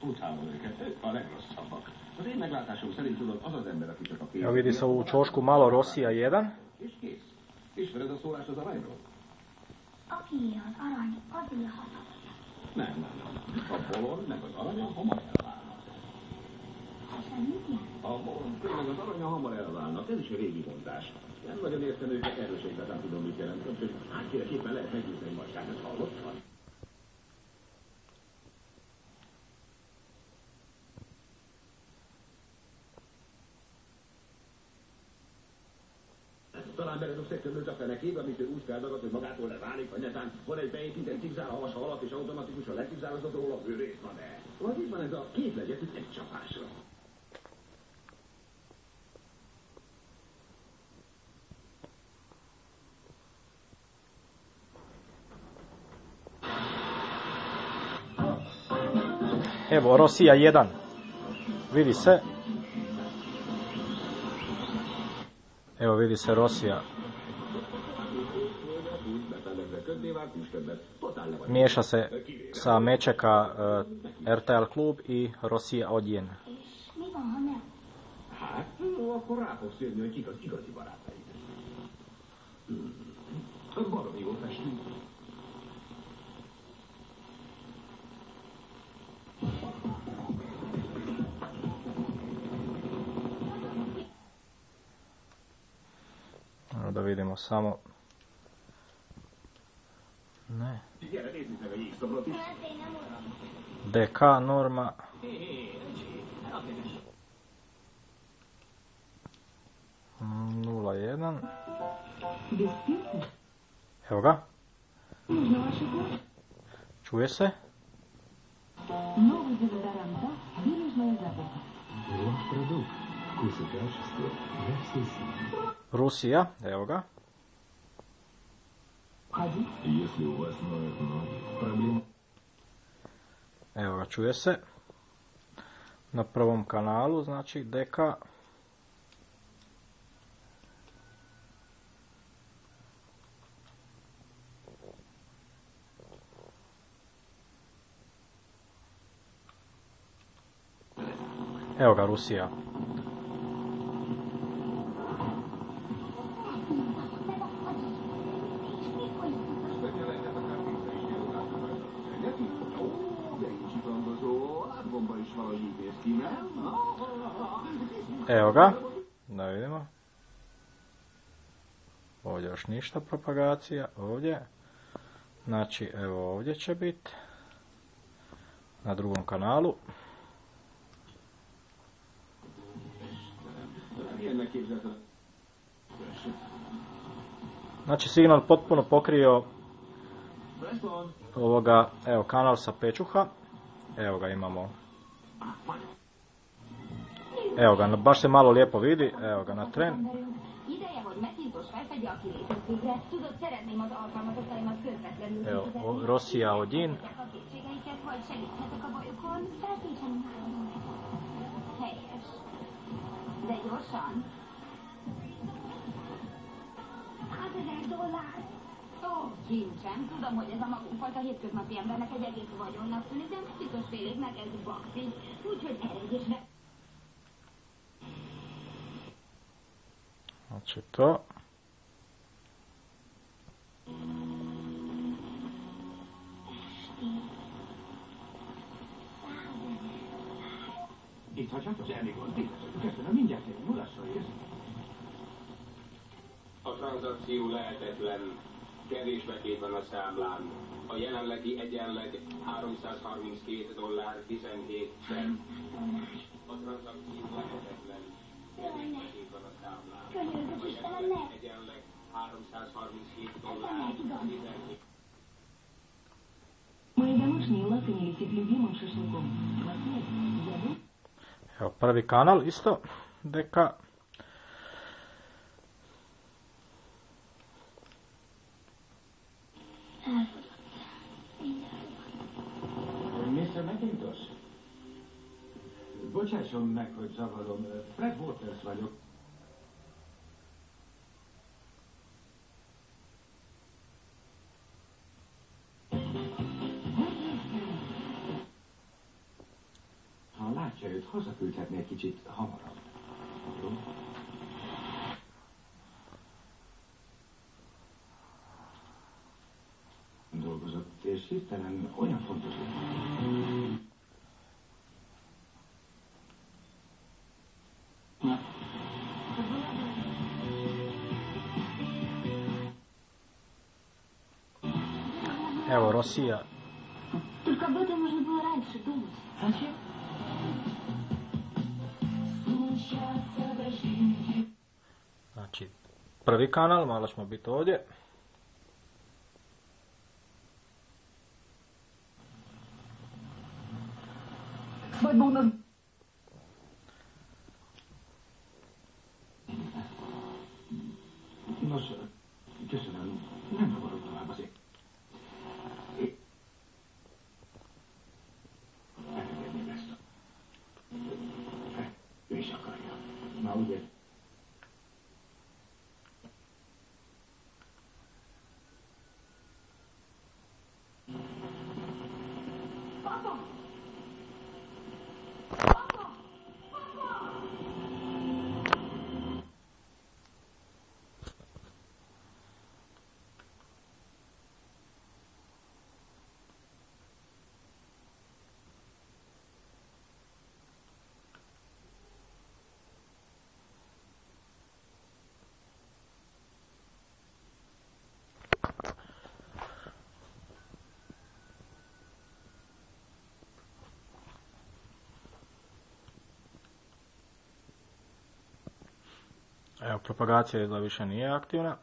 Utálom őket, ők a legrosszabbak. Az én meglátásom szerint tudod, az az ember, aki csak a Evo vidi se ovu čošku malo Rosija 1. És kész. Ismered a szólást az aranyról? Aki az arany, azért hatalmas. Nem, nem, nem. A bolond meg az aranya hamar elválnak. Ez mit jelent? A bolond meg az aranya hamar elválnak. Ez is a régi mondás. Nem nagyon értem őket, erről se igazán tudom, mit jelent. Úgyhogy átkéreképpen lehet meggyőzni egy macskát, ezt hallottad? Talán beledobsz egy tömlőt a fenekébe, amit ő úgy feldagad, hogy magától leválik, vagy netán van egy beépített a hasa alatt, és automatikusan letigzálozod róla a bőrét van-e. Vagy itt van ez a két Evo, Rosija 1. Vidi se. Evo vidi se Rosija. Miješa se sa mečeka eh, RTL klub i Rosija 1. És mi vidimo samo. Ne. DK norma. Nula jedan. Evo ga. Čuje se. Novi zagaranta, bilježno je zapeta. Loš produkt. Rusija, evo ga. Evo ga, čuje se. Na prvom kanalu, znači, deka. Evo ga, Rusija. Evo ga, da vidimo. Ovdje još ništa propagacija, ovdje. Znači, evo ovdje će biti. Na drugom kanalu. Znači, signal potpuno pokrio ovoga, evo, kanal sa pečuha. Evo ga imamo. Evo ga, baš se malo lijepo vidi, evo ga na tren. Evo, Rosija Odin. De gyorsan. Ezer dollár. Ó, kincsem. Tudom, hogy ez a magunkfajta hétköznapi embernek egy egész vagyonnak tűnik, de biztos félig megezd bakti. Úgyhogy eredj és Znači to. Itt hagyhatos, elég van. Tényleg, Köszönöm, mindjárt mulasson, jössz. A tranzakció lehetetlen, kevés betét van a számlán. A jelenlegi egyenleg 332 dollár 17 cent. A tranzakció lehetetlen, Evo prvi kanal isto deka Bocsásson meg, hogy zavarom. Fred Waters vagyok. Ha látja őt, hazaküldhetné egy kicsit hamarabb. Jó? Dolgozott, és hirtelen olyan Evo, Rosija. Только об этом можно было раньше думать. Зачем? Znači, prvi kanal, malo ćemo biti ovdje. Свадьба Evo, propagacija izgleda više nije aktivna.